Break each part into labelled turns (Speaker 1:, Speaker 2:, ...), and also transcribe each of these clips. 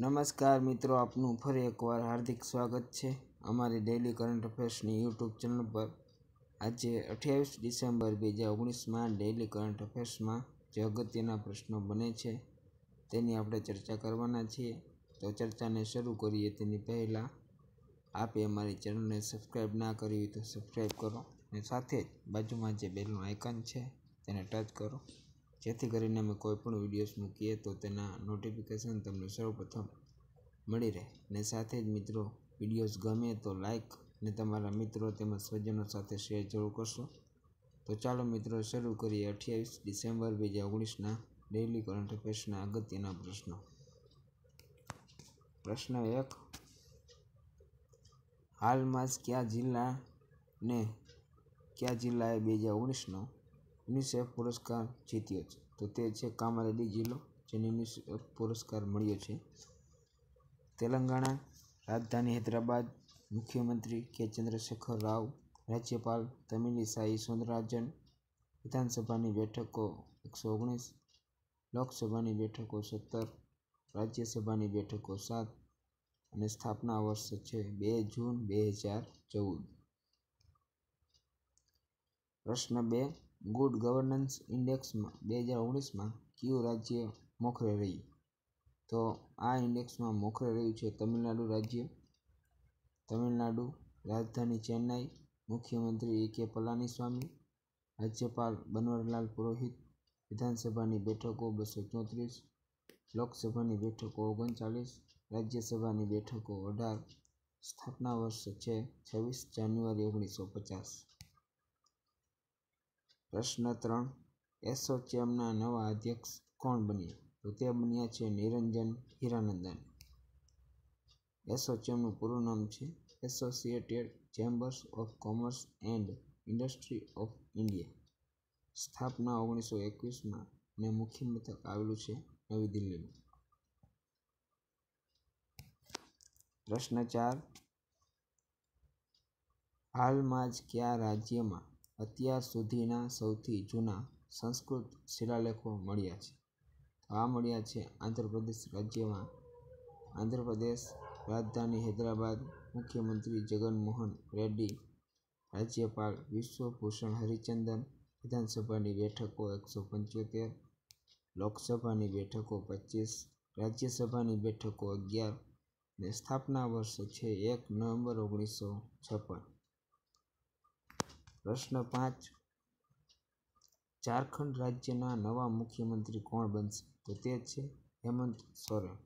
Speaker 1: નમસ્કાર મિત્રો, આપનું ફરી એકવાર હાર્દિક સ્વાગત છે અમારી ડેલી કરંટ અફેર્સની યુટ્યુબ ચેનલ પર. આજે અઠ્યાવીસ ડિસેમ્બર બે હજાર ઓગણીસમાં ડેઇલી કરંટ અફેર્સમાં જે અગત્યના પ્રશ્નો બને છે તેની આપણે ચર્ચા કરવાના છીએ. તો ચર્ચાને શરૂ કરીએ તેની પહેલાં, આપે અમારી ચેનલને સબસ્ક્રાઈબ ના કરી હોય તો સબસ્ક્રાઈબ કરો અને સાથે જ બાજુમાં જે બેલનું આઇકન છે તેને ટચ કરો. જેથી કરીને અમે કોઈપણ વિડીયોઝ મૂકીએ તો તેના નોટિફિકેશન તમને સૌપ્રથમ મળી રહે. ને સાથે જ મિત્રો, વિડીયોઝ ગમે તો લાઈક ને તમારા મિત્રો તેમજ સ્વજનો સાથે શેર જરૂર કરશો. તો ચાલો મિત્રો, શરૂ કરીએ અઠ્યાવીસ ડિસેમ્બર બે હજાર ઓગણીસના ડેઇલી કરંટ અફેર્સના અગત્યના પ્રશ્નો. પ્રશ્ન એક, હાલમાં જ કયા જિલ્લાને, કયા જિલ્લાએ બે હજાર ઓગણીસનો યુનિસેફ પુરસ્કાર જીત્યો છે. તો તે છે કામારેડ્ડી જિલ્લો, જેને યુનિસેફ પુરસ્કાર મળ્યો છે. તેલંગાણા રાજધાની હૈદરાબાદ મુખ્યમંત્રી કે ચંદ્રશેખર રાવ, રાજ્યપાલ તમિલિસાઈ સૌંદરરાજન, વિધાનસભાની બેઠકો એકસો ઓગણીસ, લોકસભાની બેઠકો સત્તર, રાજ્યસભાની બેઠકો સાત અને સ્થાપના વર્ષ છે બે જૂન બે હજાર ચૌદ. પ્રશ્ન બે ગુડ ગવર્નન્સ ઇન્ડેક્સમાં બે હજાર ઓગણીસમાં કયું રાજ્ય મોખરે રહ્યું? તો આ ઇન્ડેક્સમાં મોખરે રહ્યું છે તમિલનાડુ રાજ્ય. તમિલનાડુ રાજધાની ચેન્નાઈ. મુખ્યમંત્રી એ કે પલાનીસ્વામી. રાજ્યપાલ બનવારીલાલ પુરોહિત. વિધાનસભાની બેઠકો બસો ચોત્રીસ. લોકસભાની બેઠકો ઓગણચાલીસ. રાજ્યસભાની બેઠકો અઢાર. સ્થાપના વર્ષ છે છવ્વીસ જાન્યુઆરી ઓગણીસો પચાસ. પ્રશ્ન ત્રણ, એસોચેમના નવા અધ્યક્ષ કોણ બન્યા? તો તે બન્યા છે નિરંજન હીરાનંદન. એસોચેમનું પૂરું નામ છે associated chambers of commerce and industry of India. સ્થાપના ઓગણીસો એકવીસમાં ને મુખ્ય મથક આવેલું છે નવી દિલ્હીમાં પ્રશ્ન ચાર, હાલમાં જ કયા રાજ્યમાં અત્યાર સુધીના સૌથી જૂના સંસ્કૃત શિલાલેખો મળ્યા છે. આ મળ્યા છે આંધ્રપ્રદેશ રાજ્યમાં. આંધ્રપ્રદેશ રાજધાની હૈદરાબાદ મુખ્યમંત્રી જગનમોહન રેડ્ડી, રાજ્યપાલ વિશ્વભૂષણ હરિચંદન, વિધાનસભાની બેઠકો એકસો પંચોતેર, લોકસભાની બેઠકો પચીસ, રાજ્યસભાની બેઠકો અગિયાર ને સ્થાપના વર્ષ છે એક નવેમ્બર ઓગણીસો છપ્પન. પ્રશ્ન પાંચ. ઝારખંડ રાજ્યના નવા મુખ્યમંત્રી કોણ બનશે? તો તે છે હેમંત સોરેન.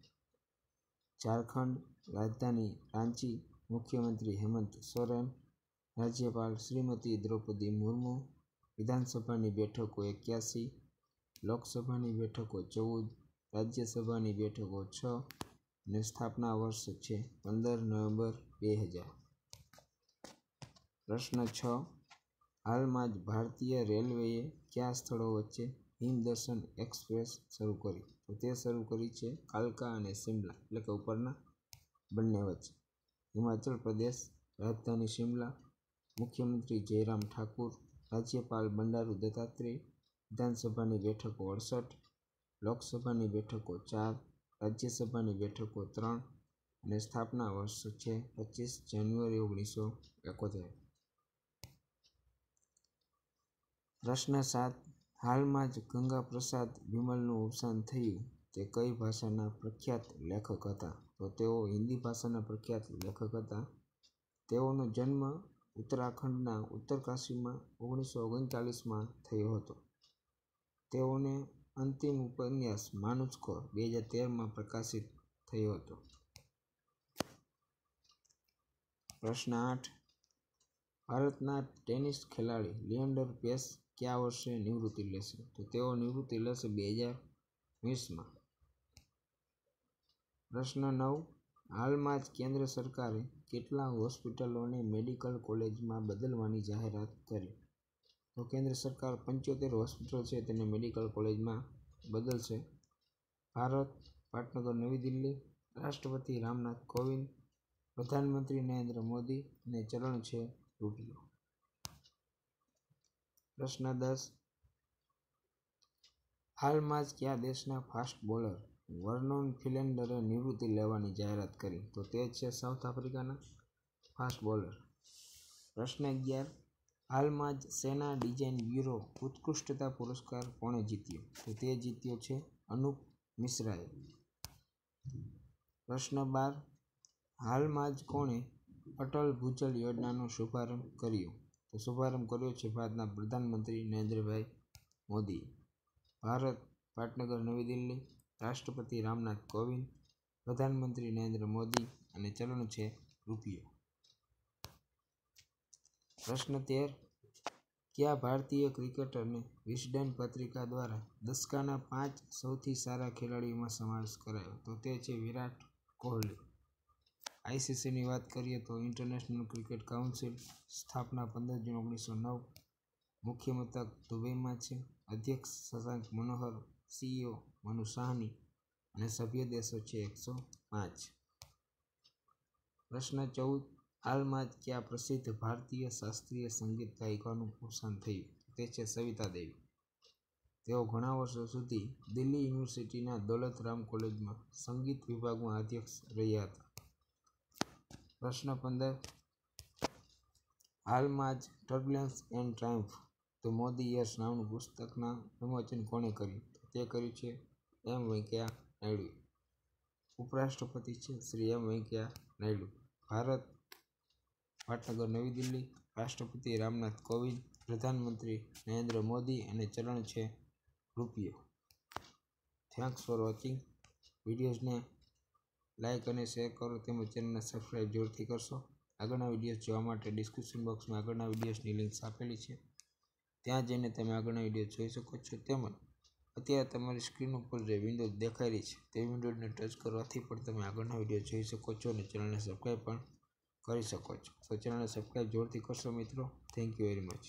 Speaker 1: ઝારખંડ રાજધાની રાંચી મુખ્યમંત્રી હેમંત સોરેન, રાજ્યપાલ શ્રીમતી દ્રૌપદી મુર્મુ, વિધાનસભાની બેઠકો એક્યાસી, લોકસભાની બેઠકો ચૌદ, રાજ્યસભાની બેઠકો છ અને સ્થાપના વર્ષ છે પંદર નવેમ્બર બે હજાર. પ્રશ્ન છ. હાલમાં જ ભારતીય રેલવેએ કયા સ્થળો વચ્ચે હિમદર્શન એક્સપ્રેસ શરૂ કરી? તો તે શરૂ કરી છે કાલકા અને શિમલા, એટલે કે ઉપરના બંને વચ્ચે. હિમાચલ પ્રદેશ, રાજધાની શિમલા, મુખ્યમંત્રી જયરામ ઠાકુર, રાજ્યપાલ બંડારુ દત્તાત્રેય, વિધાનસભાની બેઠકો અડસઠ, લોકસભાની બેઠકો ચાર, રાજ્યસભાની બેઠકો ત્રણ અને સ્થાપના વર્ષ છે પચીસ જાન્યુઆરી ઓગણીસો એકોતેર. પ્રશ્ન સાત. હાલમાં જ ગંગા પ્રસાદ વિમલનું અવસાન થયું. તે કઈ ભાષાના પ્રખ્યાત લેખક હતા? તો તેઓ હિન્દી ભાષાના પ્રખ્યાત લેખક હતા. તેઓનો જન્મ ઉત્તરાખંડના ઉત્તરકાશીમાં ઓગણીસો ઓગણચાલીસમાં થયો હતો. તેઓને અંતિમ ઉપન્યાસ માનુષકો બે હજાર તેરમાં પ્રકાશિત થયો હતો. પ્રશ્ન આઠ. ભારતના ટેનિસ ખેલાડી લિયન્ડર પેસ કયા વર્ષે નિવૃત્તિ લેશે? તો તેઓ નિવૃત્તિ લેશે બે હજાર વીસમાં. પ્રશ્ન નવ. હાલમાં જ કેન્દ્ર સરકારે કેટલા હોસ્પિટલોને મેડિકલ કોલેજમાં બદલવાની જાહેરાત કરી? તો કેન્દ્ર સરકાર પંચોતેર હોસ્પિટલ છે, તેને મેડિકલ કોલેજમાં બદલશે. ભારત, પાટનગર, નવી દિલ્હી, રાષ્ટ્રપતિ રામનાથ કોવિંદ, પ્રધાનમંત્રી નરેન્દ્ર મોદી અને ચરણ છે રૂપિયો. પ્રશ્ન દસ. હાલમાં જ કયા દેશના ફાસ્ટ બોલર વર્નોન ફિલેન્ડરે નિવૃત્તિ લેવાની જાહેરાત કરી? તો તે છે સાઉથ આફ્રિકાના ફાસ્ટ બોલર. પ્રશ્ન અગિયાર. હાલમાં જ સેના ડિઝાઇન બ્યુરો ઉત્કૃષ્ટતા પુરસ્કાર કોણે જીત્યો? તો તે જીત્યો છે અનુપ મિશ્રાએ. પ્રશ્ન બાર. હાલમાં જ કોણે અટલ ભૂજલ યોજનાનો શુભારંભ કર્યો? શુભારંભ કર્યો છે ભારતના પ્રધાનમંત્રી નરેન્દ્રભાઈ મોદી ભારત, પાટનગર, નવી દિલ્હી, રાષ્ટ્રપતિ રામનાથ કોવિંદ, પ્રધાનમંત્રી નરેન્દ્ર મોદી અને ચલણ છે રૂપિયો. પ્રશ્ન તેર, કયા ભારતીય ક્રિકેટરને વિસ્ડન પત્રિકા દ્વારા દસકાના પાંચ સૌથી સારા ખેલાડીઓમાં સમાવેશ કરાયો? તો તે છે વિરાટ કોહલી. આઈસીસીની વાત કરીએ તો ઇન્ટરનેશનલ ક્રિકેટ કાઉન્સિલ સ્થાપના પંદર જૂન ઓગણીસો નવ મુખ્ય મથક દુબઈમાં છે. અધ્યક્ષ શશાંક મનોહર સીઈઓ મનુ સાહની અને સભ્ય દેશો છે એકસો પાંચ. પ્રશ્ન ચૌદ, હાલમાં જ કયા પ્રસિદ્ધ ભારતીય શાસ્ત્રીય સંગીત ગાયિકાનું અવસાન થયું? તે છે સવિતા દેવી. તેઓ ઘણા વર્ષો સુધી દિલ્હી યુનિવર્સિટીના દોલતરામ કોલેજમાં સંગીત વિભાગમાં અધ્યક્ષ રહ્યા હતા. પ્રશ્ન પંદર. હાલમાં જ turbulence and triumph. The Modi years નામનું પુસ્તકના વિમોચન કોણે કર્યું? તે કર્યું છે એમ વેંકૈયા નાયડુ. ઉપરાષ્ટ્રપતિ છે શ્રી એમ વેંકૈયા નાયડુ. ભારત પાટનગર નવી દિલ્હી. રાષ્ટ્રપતિ રામનાથ કોવિંદ. પ્રધાનમંત્રી નરેન્દ્ર મોદી અને ચલણ છે રૂપિયો. Thanks for watching. વિડીયોઝને લાઇક અને શેર કરો તેમજ ચેનલને સબસ્ક્રાઈબ જરૂરથી કરશો. આગળના વિડીયોઝ જોવા માટે ડિસ્ક્રિપ્શન બોક્સમાં આગળના વિડીયોઝની લિંક્સ આપેલી છે. ત્યાં જઈને તમે આગળના વીડિયો જોઈ શકો છો. તેમજ અત્યારે તમારી સ્ક્રીન ઉપર જે વિન્ડો દેખાઈ રહી છે, તે વિન્ડોને ટચ કરવાથી પણ તમે આગળના વીડિયો જોઈ શકો છો અને ચેનલને સબસ્ક્રાઈબ પણ કરી શકો છો. તો ચેનલને સબસ્ક્રાઈબ જોરથી કરશો મિત્રો. Thank you very much